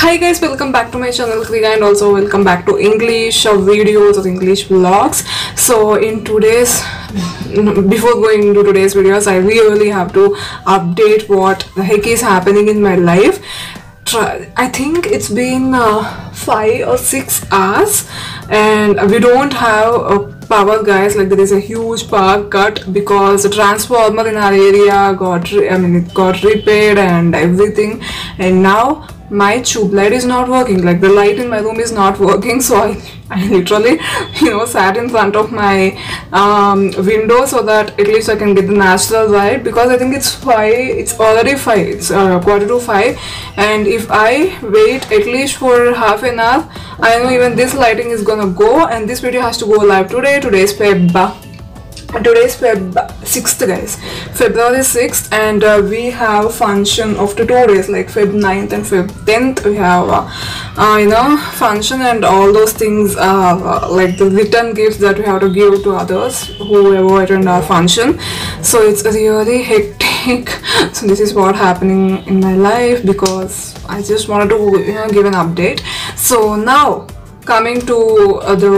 Hi guys, welcome back to my channel Kriya and also welcome back to English videos or English vlogs. So in today's, before going into today's videos, I really have to update what the heck is happening in my life. I think it's been uh, five or six hours and we don't have a power guys like there is a huge power cut because the transformer in our area got I mean it got repaired and everything and now my tube light is not working like the light in my room is not working so I, I literally you know sat in front of my um, window so that at least I can get the natural light because I think it's five it's already five it's uh, quarter to five and if I wait at least for half an hour I know even this lighting is gonna go and this video has to go live today today's Feb today's Feb 6th guys. February 6th and uh, we have function after two days like Feb 9th and Feb 10th we have uh, uh, you know function and all those things uh, like the return gifts that we have to give to others whoever attend our function. So it's really hectic. So this is what happening in my life because I just wanted to you know give an update. So now coming to uh, the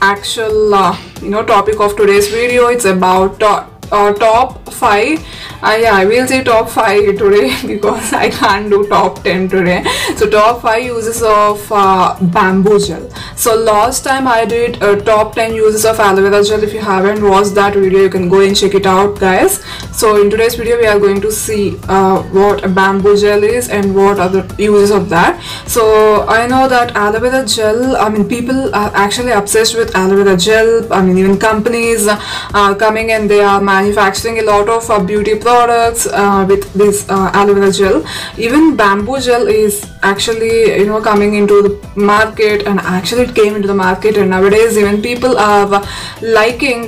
actual uh, you know topic of today's video it's about top uh, top 5 uh, yeah i will say top 5 today because i can't do top 10 today. So top 5 uses of uh, bamboo gel. So last time i did uh, top 10 uses of aloe vera gel. If you haven't watched that video you can go and check it out guys. So in today's video we are going to see uh, what a bamboo gel is and what are the uses of that. So i know that aloe vera gel i mean people are actually obsessed with aloe vera gel. I mean even companies are coming and they are manufacturing a lot of uh, beauty products uh, with this uh, aloe vera gel. Even bamboo gel is actually you know coming into the market and actually it came into the market. And nowadays even people are liking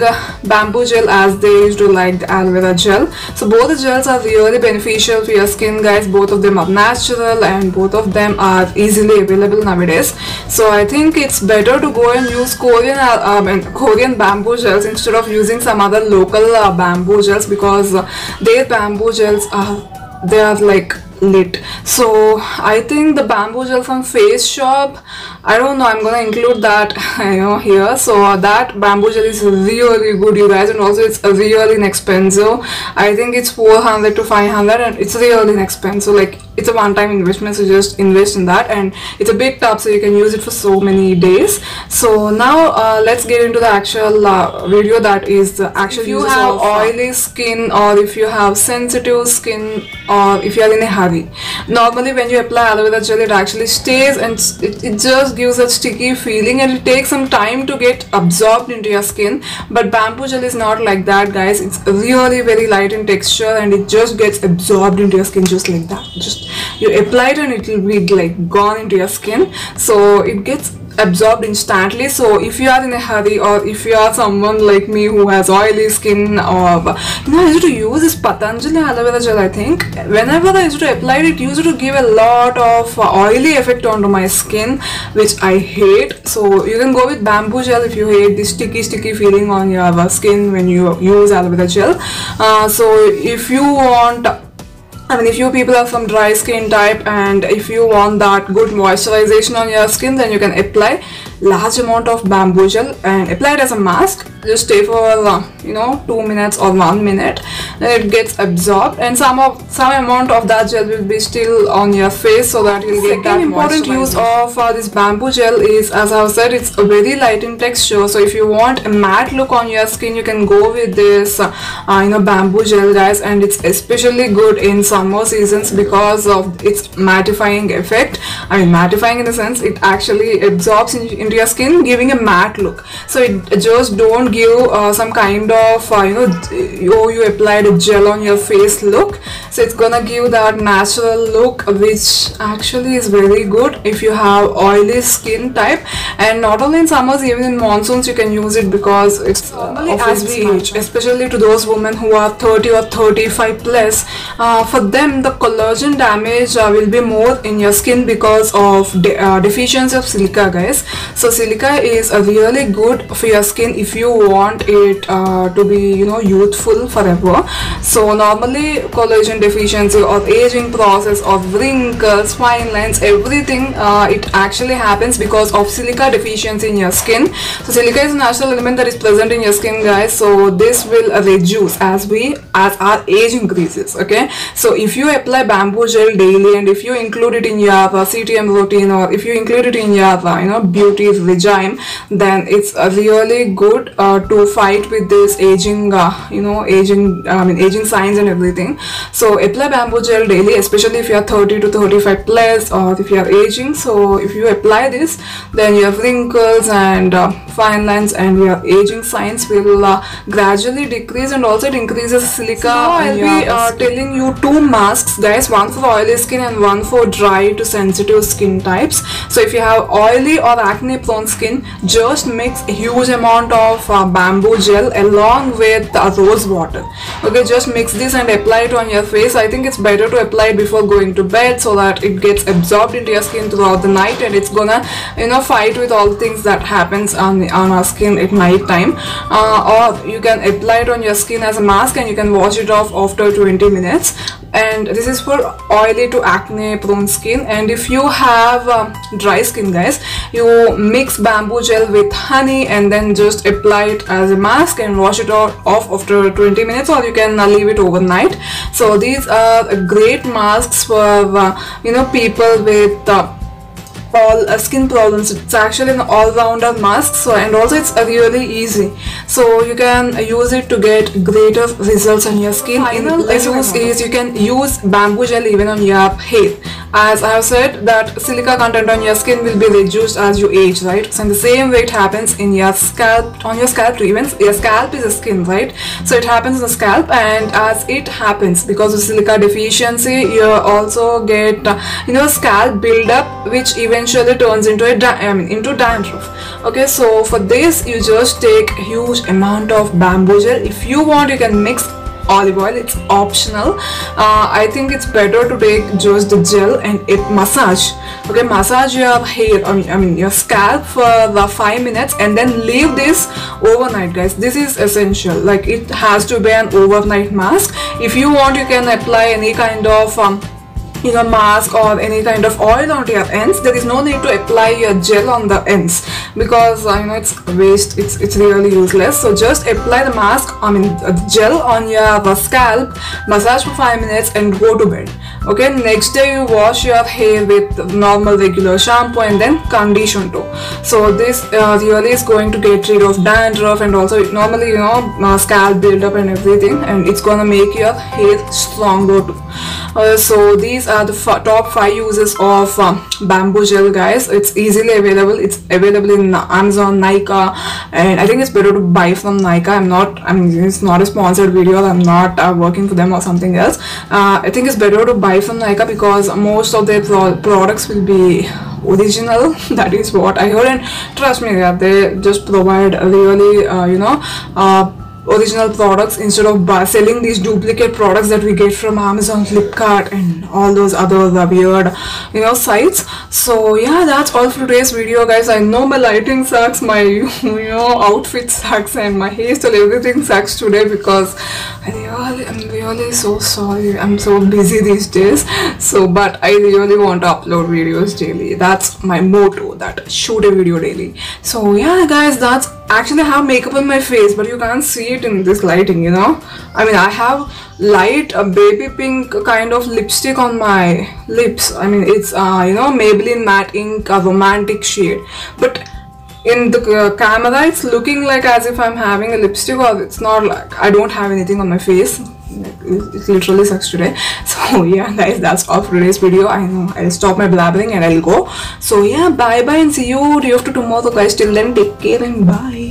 bamboo gel as they used to like the aloe vera gel. So both the gels are really beneficial for your skin guys. Both of them are natural and both of them are easily available nowadays. So i think it's better to go and use korean uh, um, korean bamboo gels instead of using some other local uh, bamboo gels because uh, their bamboo gels are they are like lit. So i think the bamboo gel from face shop i don't know i'm gonna include that you know here. So that bamboo gel is really good you guys and also it's really inexpensive. I think it's 400 to 500 and it's really inexpensive like it's a one-time investment so just invest in that. And it's a big tub so you can use it for so many days. So now uh, let's get into the actual uh, video that is the actual if you have oily skin or if you have sensitive skin or if you are in a hurry normally when you apply aloe vera gel it actually stays and it, it just gives a sticky feeling and it takes some time to get absorbed into your skin. But bamboo gel is not like that guys. It's really very light in texture and it just gets absorbed into your skin just like that. Just you apply it and it will be like gone into your skin. So it gets absorbed instantly. So if you are in a hurry or if you are someone like me who has oily skin or you know I used to use this Patanjali aloe vera gel I think. Whenever I used to apply it it used to give a lot of oily effect onto my skin which I hate. So you can go with bamboo gel if you hate this sticky sticky feeling on your skin when you use aloe vera gel. Uh, so if you want I mean if you people are from dry skin type and if you want that good moisturization on your skin then you can apply large amount of bamboo gel and apply it as a mask. Just stay for uh, you know two minutes or one minute. Then it gets absorbed and some of some amount of that gel will be still on your face so that you'll get that important use of uh, this bamboo gel is as I've said it's a very light in texture. So if you want a matte look on your skin you can go with this uh, you know bamboo gel guys. And it's especially good in summer seasons because of its mattifying effect. I mean mattifying in the sense it actually absorbs in, into your skin giving a matte look. So it just don't give uh, some kind of uh, you know oh you applied a gel on your face look. So it's gonna give that natural look which actually is very good if you have oily skin type. And not only in summers even in monsoons you can use it because it's normally as we age. especially to those women who are 30 or 35 plus uh, for them the collagen damage uh, will be more in your skin because of de uh, deficiency of silica guys. So so silica is a really good for your skin if you want it uh, to be you know youthful forever. So normally collagen deficiency or aging process of wrinkles fine lines everything uh, it actually happens because of silica deficiency in your skin. So silica is a natural element that is present in your skin guys. So this will reduce as we as our age increases okay? So if you apply bamboo gel daily and if you include it in your uh, ctm routine or if you include it in your uh, you know beauty regime then it's uh, really good uh, to fight with this aging uh, you know aging i mean aging signs and everything. So apply bamboo gel daily especially if you are 30 to 35 plus or if you are aging. So if you apply this then your wrinkles and uh, fine lines and your aging signs will uh, gradually decrease and also it increases silica. So i'll be uh, telling you two masks guys one for oily skin and one for dry to sensitive skin types. So if you have oily or acne prone skin just mix a huge amount of uh, bamboo gel along with uh, rose water. Okay just mix this and apply it on your face. I think it's better to apply it before going to bed so that it gets absorbed into your skin throughout the night and it's gonna you know fight with all things that happens on on our skin at night time uh, or you can apply it on your skin as a mask and you can wash it off after 20 minutes. And this is for oily to acne prone skin. And if you have um, dry skin guys you mix bamboo gel with honey and then just apply it as a mask and wash it off after 20 minutes or you can uh, leave it overnight. So these are great masks for uh, you know people with uh, all uh, skin problems. It's actually an all-rounder mask so and also it's uh, really easy. So you can use it to get greater results on your skin. Final use is you can use bamboo gel even on your hair. As I have said that silica content on your skin will be reduced as you age right? So in the same way it happens in your scalp on your scalp even your scalp is a skin right? So it happens in the scalp and as it happens because of silica deficiency you also get uh, you know scalp buildup which eventually turns into a I mean into dandruff. Okay so for this you just take huge amount of bamboo gel. If you want you can mix olive oil. It's optional. Uh, i think it's better to take just the gel and it massage. Okay massage your hair I mean, I mean your scalp for the five minutes and then leave this overnight guys. This is essential. Like it has to be an overnight mask. If you want you can apply any kind of um, you know mask or any kind of oil on your ends. There is no need to apply your gel on the ends because uh, you know it's waste. It's it's really useless. So just apply the mask i mean gel on your scalp massage for five minutes and go to bed. Okay next day you wash your hair with normal regular shampoo and then condition too so this uh, really is going to get rid of dandruff and also normally you know uh, scalp buildup and everything and it's gonna make your hair stronger too. Uh, so these are the top five uses of um, bamboo gel guys. It's easily available. It's available in amazon Nykaa and i think it's better to buy from Nykaa. I'm not i mean it's not a sponsored video. I'm not uh, working for them or something else. Uh, i think it's better to buy from Nykaa because most of their pro products will be original. That is what i heard. And trust me yeah, they just provide really uh, you know uh, original products instead of selling these duplicate products that we get from Amazon, Flipkart and all those other weird you know sites. So yeah that's all for today's video guys. I know my lighting sucks my you know outfit sucks and my hairstyle everything sucks today because I really I'm really so sorry. I'm so busy these days. So but I really want to upload videos daily. That's my motto that shoot a video daily. So yeah guys that's actually I have makeup on my face but you can't see it in this lighting you know? I mean I have light a baby pink kind of lipstick on my lips. I mean it's uh, you know Maybelline matte ink a romantic shade. But in the uh, camera it's looking like as if I'm having a lipstick or it's not like I don't have anything on my face it literally sucks today. So yeah guys that's all for today's video. I know i'll stop my blabbering and i'll go. So yeah bye bye and see you. After tomorrow? Guys till then take care and bye